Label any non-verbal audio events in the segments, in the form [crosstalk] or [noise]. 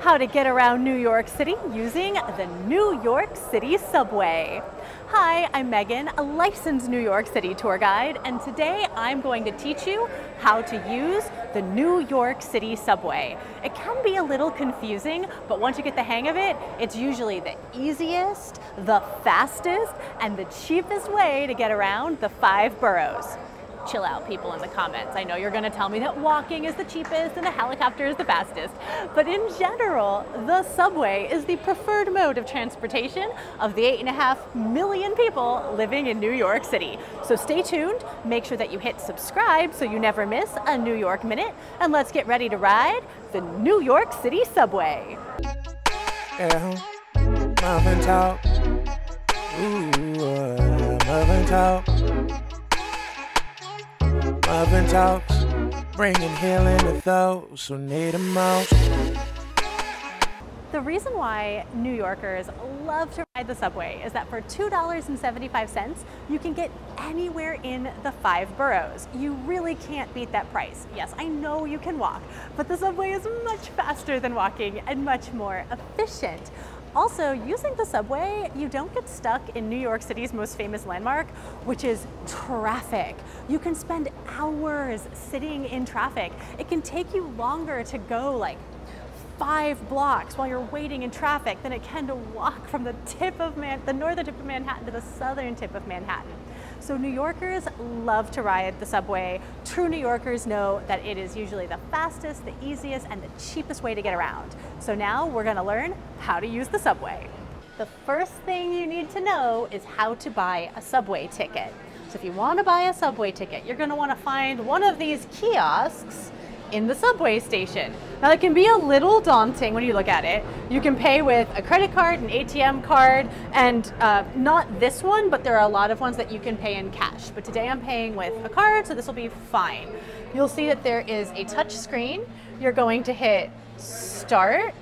how to get around New York City using the New York City subway. Hi, I'm Megan, a licensed New York City tour guide, and today I'm going to teach you how to use the New York City subway. It can be a little confusing, but once you get the hang of it, it's usually the easiest, the fastest, and the cheapest way to get around the five boroughs chill out people in the comments. I know you're gonna tell me that walking is the cheapest and the helicopter is the fastest, but in general, the subway is the preferred mode of transportation of the eight and a half million people living in New York City. So stay tuned, make sure that you hit subscribe so you never miss a New York Minute, and let's get ready to ride the New York City subway. Yeah, talk. Ooh, uh, talk. Talks, bringing healing to those who need most. The reason why New Yorkers love to ride the subway is that for $2.75, you can get anywhere in the five boroughs. You really can't beat that price. Yes, I know you can walk, but the subway is much faster than walking and much more efficient. Also, using the subway, you don't get stuck in New York City's most famous landmark, which is traffic. You can spend hours sitting in traffic. It can take you longer to go like five blocks while you're waiting in traffic than it can to walk from the tip of Man the northern tip of Manhattan to the southern tip of Manhattan. So New Yorkers love to ride the subway. True New Yorkers know that it is usually the fastest, the easiest, and the cheapest way to get around. So now we're gonna learn how to use the subway. The first thing you need to know is how to buy a subway ticket. So if you wanna buy a subway ticket, you're gonna wanna find one of these kiosks in the subway station. Now it can be a little daunting when you look at it. You can pay with a credit card, an ATM card, and uh, not this one, but there are a lot of ones that you can pay in cash. But today I'm paying with a card, so this will be fine. You'll see that there is a touch screen. You're going to hit start.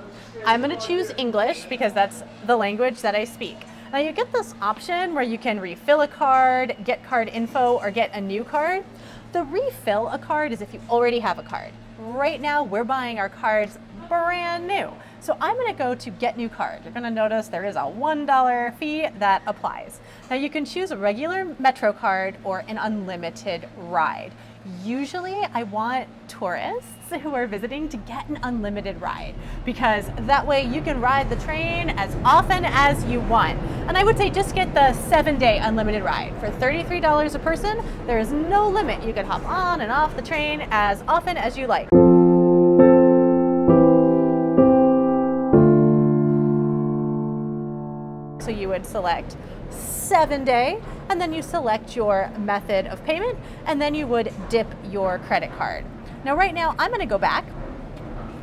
I'm gonna choose English because that's the language that I speak. Now you get this option where you can refill a card, get card info, or get a new card. The refill a card is if you already have a card. Right now, we're buying our cards brand new. So I'm gonna go to get new card. You're gonna notice there is a $1 fee that applies. Now you can choose a regular Metro card or an unlimited ride. Usually I want tourists [laughs] who are visiting to get an unlimited ride because that way you can ride the train as often as you want. And I would say just get the seven day unlimited ride. For $33 a person, there is no limit. You can hop on and off the train as often as you like. So you would select seven day and then you select your method of payment and then you would dip your credit card. Now right now I'm gonna go back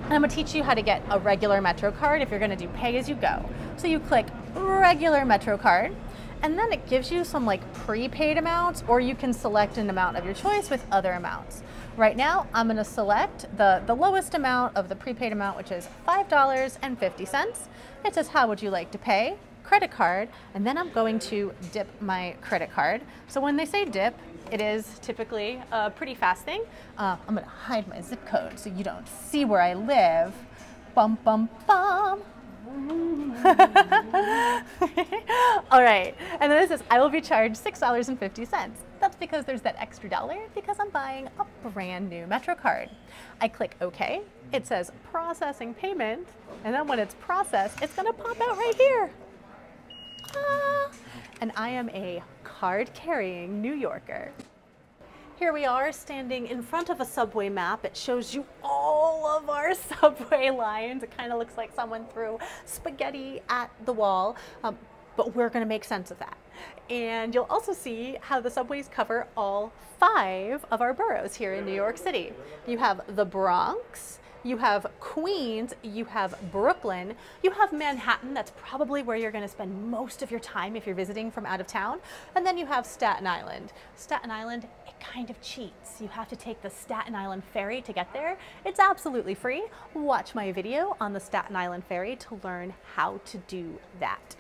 and I'm gonna teach you how to get a regular Metro card if you're gonna do pay as you go. So you click regular Metro card and then it gives you some like prepaid amounts or you can select an amount of your choice with other amounts. Right now, I'm gonna select the, the lowest amount of the prepaid amount, which is $5.50. It says, how would you like to pay? Credit card, and then I'm going to dip my credit card. So when they say dip, it is typically a pretty fast thing. Uh, I'm gonna hide my zip code so you don't see where I live. Bum, bum, bum. [laughs] All right, and then it says, I will be charged $6.50. That's because there's that extra dollar because I'm buying a brand new Metro card. I click OK, it says processing payment, and then when it's processed, it's gonna pop out right here. And I am a card carrying New Yorker. Here we are standing in front of a subway map. It shows you all of our [laughs] subway lines. It kind of looks like someone threw spaghetti at the wall, um, but we're gonna make sense of that. And you'll also see how the subways cover all five of our boroughs here in New York City. You have the Bronx, you have Queens, you have Brooklyn, you have Manhattan, that's probably where you're gonna spend most of your time if you're visiting from out of town, and then you have Staten Island. Staten Island, it kind of cheats. You have to take the Staten Island ferry to get there. It's absolutely free. Watch my video on the Staten Island ferry to learn how to do that.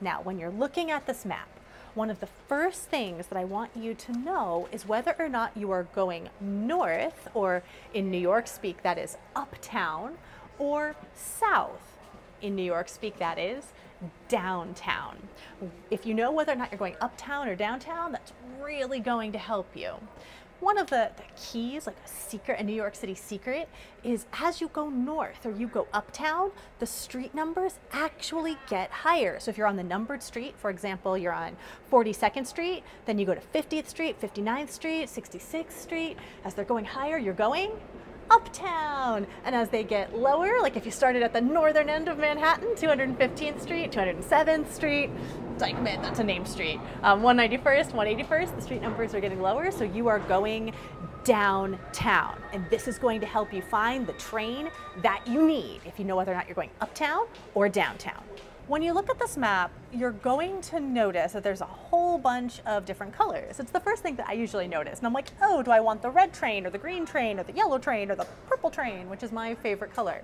Now, when you're looking at this map, one of the first things that I want you to know is whether or not you are going north, or in New York speak, that is uptown, or south. In New York speak, that is downtown. If you know whether or not you're going uptown or downtown, that's really going to help you. One of the, the, keys, like a secret, a New York City secret, is as you go north or you go uptown, the street numbers actually get higher. So if you're on the numbered street, for example, you're on 42nd Street, then you go to 50th Street, 59th Street, 66th Street. As they're going higher, you're going uptown. And as they get lower, like if you started at the northern end of Manhattan, 215th Street, 207th Street, Dyckman, that's a name street. Um, 191st, 181st, the street numbers are getting lower, so you are going downtown. And this is going to help you find the train that you need if you know whether or not you're going uptown or downtown. When you look at this map, you're going to notice that there's a whole bunch of different colors. It's the first thing that I usually notice. And I'm like, oh, do I want the red train or the green train or the yellow train or the purple train, which is my favorite color.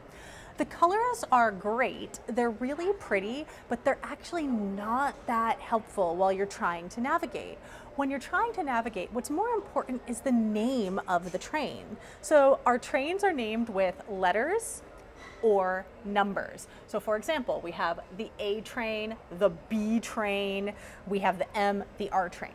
The colors are great. They're really pretty, but they're actually not that helpful while you're trying to navigate. When you're trying to navigate, what's more important is the name of the train. So our trains are named with letters, or numbers. So for example, we have the A train, the B train, we have the M, the R train.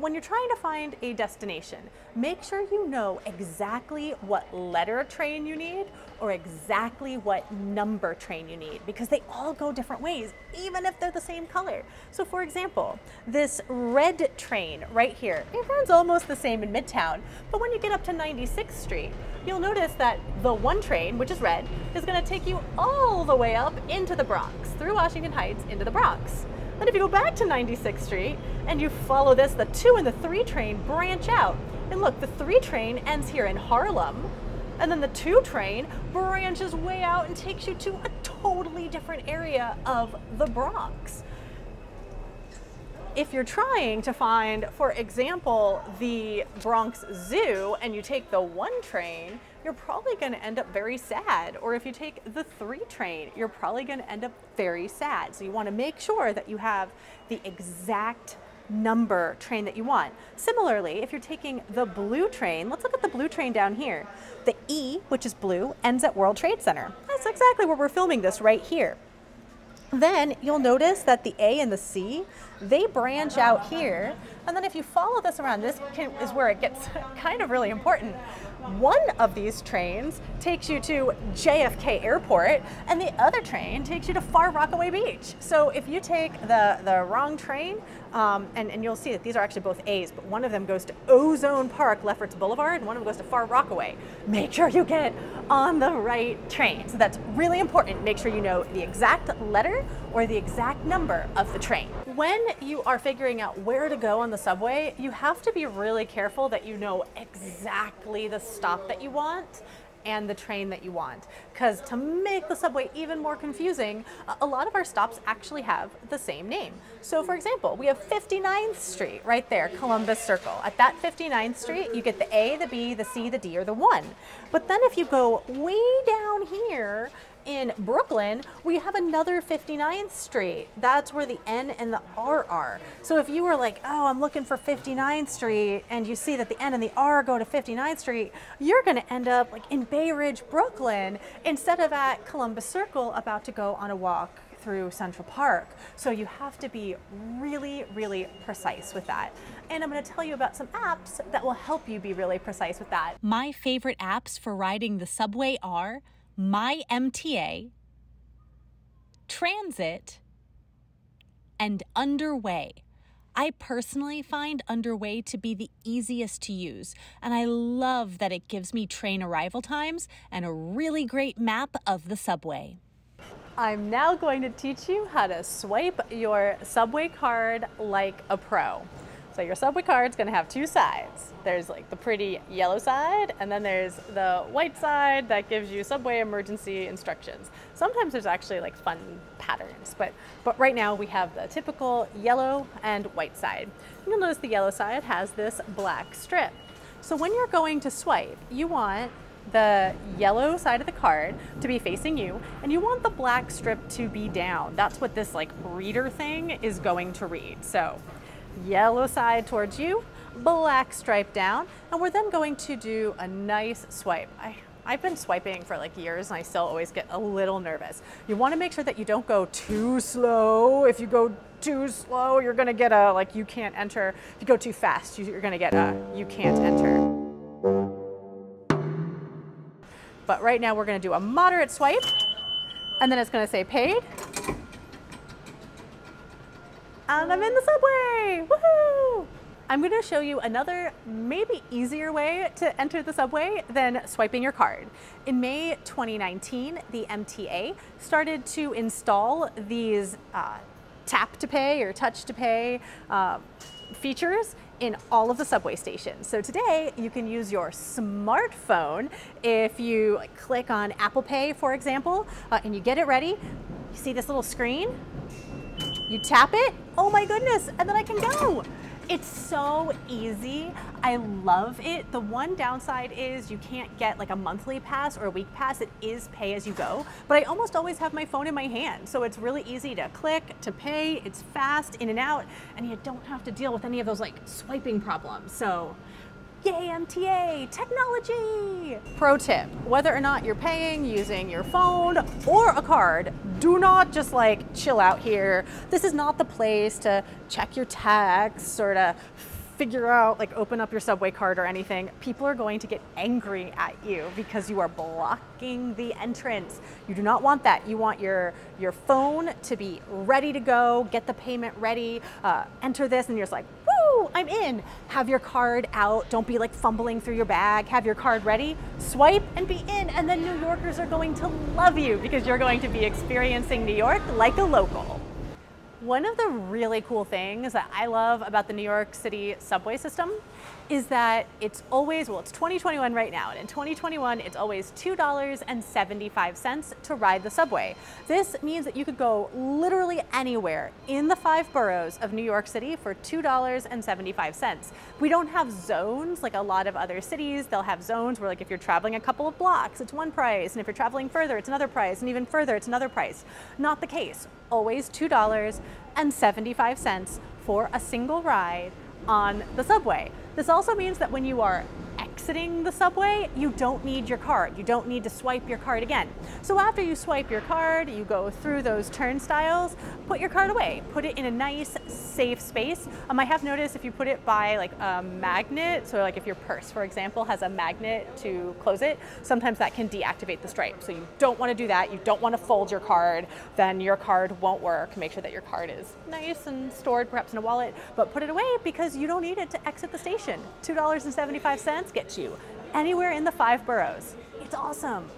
When you're trying to find a destination, make sure you know exactly what letter train you need or exactly what number train you need because they all go different ways, even if they're the same color. So for example, this red train right here, it runs almost the same in Midtown, but when you get up to 96th Street, you'll notice that the one train, which is red, is gonna take you all the way up into the Bronx, through Washington Heights into the Bronx. Then if you go back to 96th Street and you follow this, the two and the three train branch out. And look, the three train ends here in Harlem, and then the two train branches way out and takes you to a totally different area of the Bronx. If you're trying to find, for example, the Bronx Zoo and you take the one train, you're probably going to end up very sad. Or if you take the three train, you're probably going to end up very sad. So you want to make sure that you have the exact number train that you want. Similarly, if you're taking the blue train, let's look at the blue train down here. The E, which is blue, ends at World Trade Center. That's exactly where we're filming this right here. Then you'll notice that the A and the C, they branch out here. And then if you follow this around, this can, is where it gets [laughs] kind of really important. One of these trains takes you to JFK Airport, and the other train takes you to Far Rockaway Beach. So if you take the, the wrong train, um, and, and you'll see that these are actually both A's, but one of them goes to Ozone Park, Lefferts Boulevard, and one of them goes to Far Rockaway. Make sure you get on the right train. So that's really important. Make sure you know the exact letter or the exact number of the train. When you are figuring out where to go on the subway, you have to be really careful that you know exactly the stop that you want and the train that you want. Because to make the subway even more confusing, a lot of our stops actually have the same name. So for example, we have 59th Street right there, Columbus Circle. At that 59th Street, you get the A, the B, the C, the D, or the 1. But then if you go way down here, in Brooklyn, we have another 59th Street. That's where the N and the R are. So if you were like, oh, I'm looking for 59th Street, and you see that the N and the R go to 59th Street, you're gonna end up like in Bay Ridge, Brooklyn, instead of at Columbus Circle about to go on a walk through Central Park. So you have to be really, really precise with that. And I'm going to tell you about some apps that will help you be really precise with that. My favorite apps for riding the subway are my MTA, Transit, and Underway. I personally find Underway to be the easiest to use, and I love that it gives me train arrival times and a really great map of the subway. I'm now going to teach you how to swipe your subway card like a pro. So your subway card is going to have two sides. There's like the pretty yellow side, and then there's the white side that gives you subway emergency instructions. Sometimes there's actually like fun patterns, but, but right now we have the typical yellow and white side. You'll notice the yellow side has this black strip. So when you're going to swipe, you want the yellow side of the card to be facing you and you want the black strip to be down. That's what this like reader thing is going to read. So yellow side towards you, black stripe down, and we're then going to do a nice swipe. I, I've been swiping for like years and I still always get a little nervous. You want to make sure that you don't go too slow. If you go too slow, you're going to get a like you can't enter. If you go too fast, you're going to get a you can't enter. But right now we're going to do a moderate swipe and then it's going to say paid. And I'm in the subway. Woohoo! I'm going to show you another maybe easier way to enter the subway than swiping your card. In May 2019, the MTA started to install these uh, tap to pay or touch to pay uh, features in all of the subway stations. So today you can use your smartphone if you click on Apple Pay, for example, uh, and you get it ready. You see this little screen? You tap it, oh my goodness, and then I can go. It's so easy. I love it. The one downside is you can't get like a monthly pass or a week pass. It is pay as you go, but I almost always have my phone in my hand. So it's really easy to click, to pay. It's fast in and out, and you don't have to deal with any of those like swiping problems. So Yay, MTA, technology! Pro tip, whether or not you're paying using your phone or a card, do not just like chill out here. This is not the place to check your texts or to figure out, like open up your subway card or anything, people are going to get angry at you because you are blocking the entrance. You do not want that. You want your, your phone to be ready to go, get the payment ready, uh, enter this, and you're just like, I'm in. Have your card out. Don't be like fumbling through your bag. Have your card ready, swipe and be in. And then New Yorkers are going to love you because you're going to be experiencing New York like a local. One of the really cool things that I love about the New York City subway system is that it's always, well, it's 2021 right now, and in 2021, it's always $2.75 to ride the subway. This means that you could go literally anywhere in the five boroughs of New York City for $2.75. We don't have zones like a lot of other cities. They'll have zones where like if you're traveling a couple of blocks, it's one price, and if you're traveling further, it's another price, and even further, it's another price. Not the case. Always $2.75 for a single ride on the subway. This also means that when you are exiting the subway, you don't need your card. You don't need to swipe your card again. So after you swipe your card, you go through those turnstiles, put your card away, put it in a nice, safe space. Um, I have noticed if you put it by like a magnet, so like if your purse, for example, has a magnet to close it, sometimes that can deactivate the stripe. So you don't want to do that. You don't want to fold your card, then your card won't work. Make sure that your card is nice and stored perhaps in a wallet, but put it away because you don't need it to exit the station. $2.75 you anywhere in the five boroughs. It's awesome.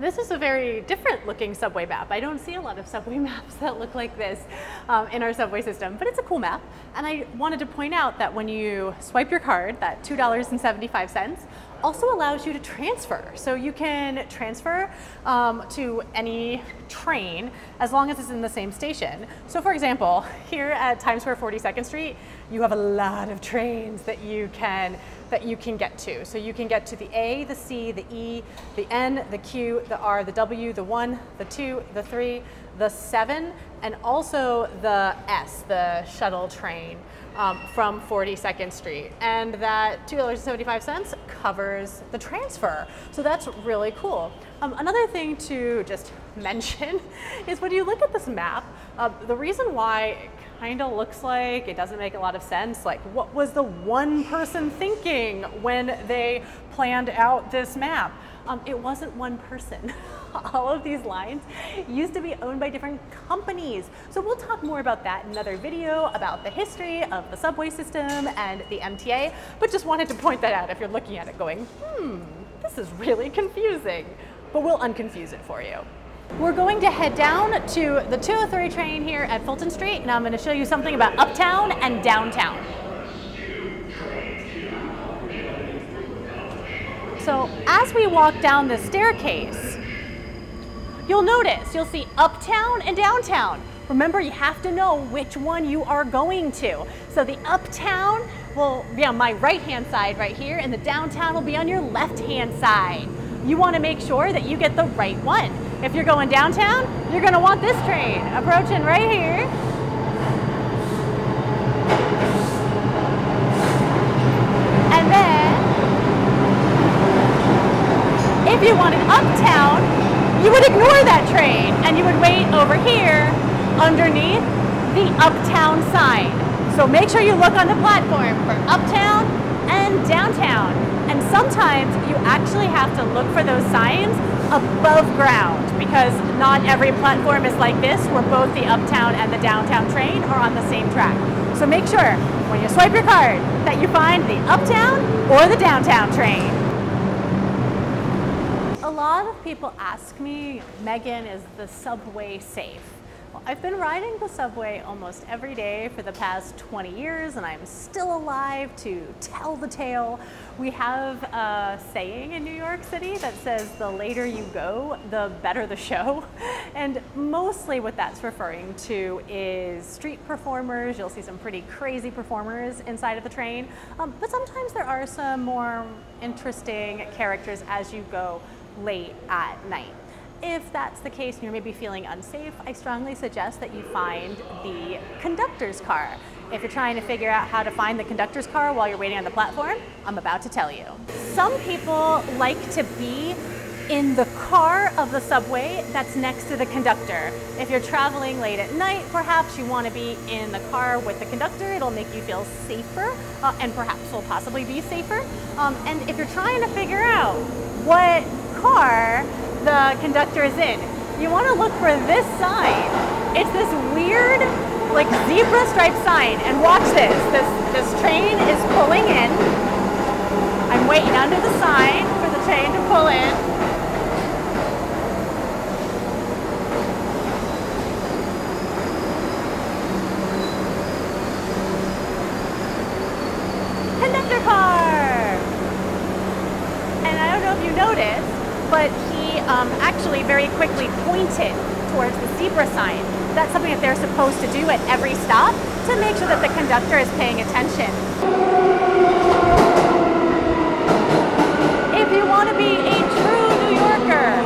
This is a very different looking subway map. I don't see a lot of subway [laughs] maps that look like this um, in our subway system, but it's a cool map. And I wanted to point out that when you swipe your card, that $2.75 also allows you to transfer. So you can transfer um, to any train as long as it's in the same station. So for example, [laughs] here at Times Square 42nd Street, you have a lot of trains that you can that you can get to. So you can get to the A, the C, the E, the N, the Q, the R, the W, the 1, the 2, the 3, the 7, and also the S, the shuttle train um, from 42nd Street. And that $2.75 covers the transfer. So that's really cool. Um, another thing to just [laughs] mention is when you look at this map, uh, the reason why kind of looks like. It doesn't make a lot of sense. Like, what was the one person thinking when they planned out this map? Um, it wasn't one person. [laughs] All of these lines used to be owned by different companies. So we'll talk more about that in another video about the history of the subway system and the MTA, but just wanted to point that out if you're looking at it going, hmm, this is really confusing. But we'll unconfuse it for you. We're going to head down to the 203 train here at Fulton Street, and I'm going to show you something about uptown and downtown. So as we walk down the staircase, you'll notice, you'll see uptown and downtown. Remember, you have to know which one you are going to. So the uptown will be on my right-hand side right here, and the downtown will be on your left-hand side. You want to make sure that you get the right one. If you're going downtown, you're going to want this train approaching right here. And then, If you wanted uptown, you would ignore that train and you would wait over here underneath the uptown sign. So make sure you look on the platform for uptown and downtown. And sometimes you actually have to look for those signs above ground because not every platform is like this where both the uptown and the downtown train are on the same track. So make sure when you swipe your card that you find the uptown or the downtown train. A lot of people ask me, Megan, is the subway safe? I've been riding the subway almost every day for the past 20 years and I'm still alive to tell the tale. We have a saying in New York City that says the later you go, the better the show. [laughs] And mostly what that's referring to is street performers. You'll see some pretty crazy performers inside of the train. Um, but sometimes there are some more interesting characters as you go late at night. If that's the case and you're maybe feeling unsafe, I strongly suggest that you find the conductor's car. If you're trying to figure out how to find the conductor's car while you're waiting on the platform, I'm about to tell you. Some people like to be in the car of the subway that's next to the conductor. If you're traveling late at night, perhaps you want to be in the car with the conductor. It'll make you feel safer uh, and perhaps will possibly be safer. Um, and if you're trying to figure out what car the conductor is in. You want to look for this sign. It's this weird, like zebra stripe sign. And watch this. This this train is pulling in. I'm waiting under the sign for the train to pull in. Conductor car! And I don't know if you noticed, but he um, actually very quickly pointed towards the zebra sign. That's something that they're supposed to do at every stop to make sure that the conductor is paying attention. If you want to be a true New Yorker,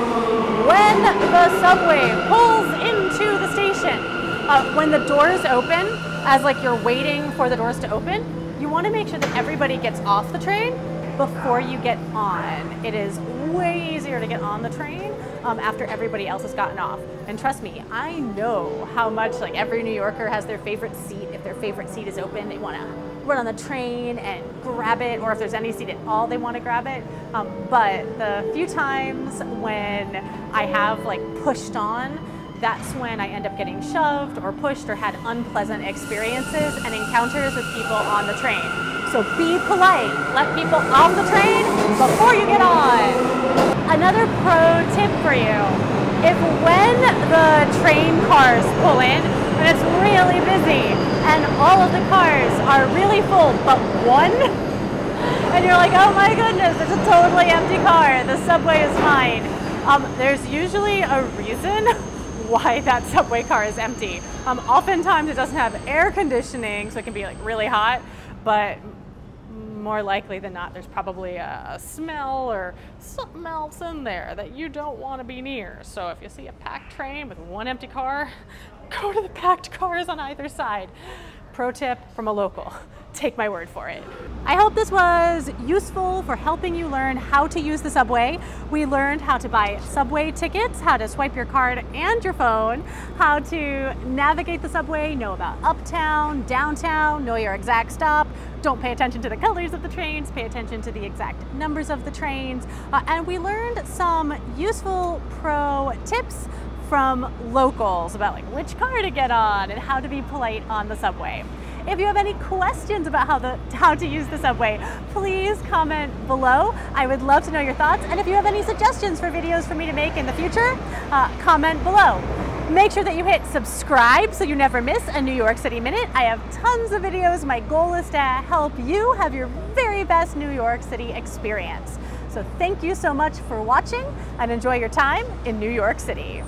when the subway pulls into the station, uh, when the doors open, as like you're waiting for the doors to open, you want to make sure that everybody gets off the train before you get on. It is way easier to get on the train um, after everybody else has gotten off. And trust me, I know how much like every New Yorker has their favorite seat. If their favorite seat is open, they want to run on the train and grab it, or if there's any seat at all, they want to grab it. Um, but the few times when I have like pushed on, that's when I end up getting shoved or pushed or had unpleasant experiences and encounters with people on the train. So be polite. Let people off the train before you get on. Another pro tip for you. If when the train cars pull in and it's really busy and all of the cars are really full but one [laughs] and you're like, oh my goodness, it's a totally empty car. The subway is fine. Um, there's usually a reason [laughs] why that subway car is empty. Um, oftentimes it doesn't have air conditioning, so it can be like really hot, but more likely than not, there's probably a, smell or something else in there that you don't want to be near. So if you see a packed train with one empty car, [laughs] go to the packed cars on either side. Pro tip from a local. [laughs] Take my word for it. I hope this was useful for helping you learn how to use the subway. We learned how to buy subway tickets, how to swipe your card and your phone, how to navigate the subway, know about uptown, downtown, know your exact stop, don't pay attention to the colors of the trains, pay attention to the exact numbers of the trains. Uh, and we learned some useful pro tips from locals about like which car to get on and how to be polite on the subway. If you have any questions about how, the, how to use the subway, please comment below. I would love to know your thoughts. And if you have any suggestions for videos for me to make in the future, uh, comment below. Make sure that you hit subscribe so you never miss a New York City Minute. I have tons of videos. My goal is to help you have your very best New York City experience. So thank you so much for watching and enjoy your time in New York City.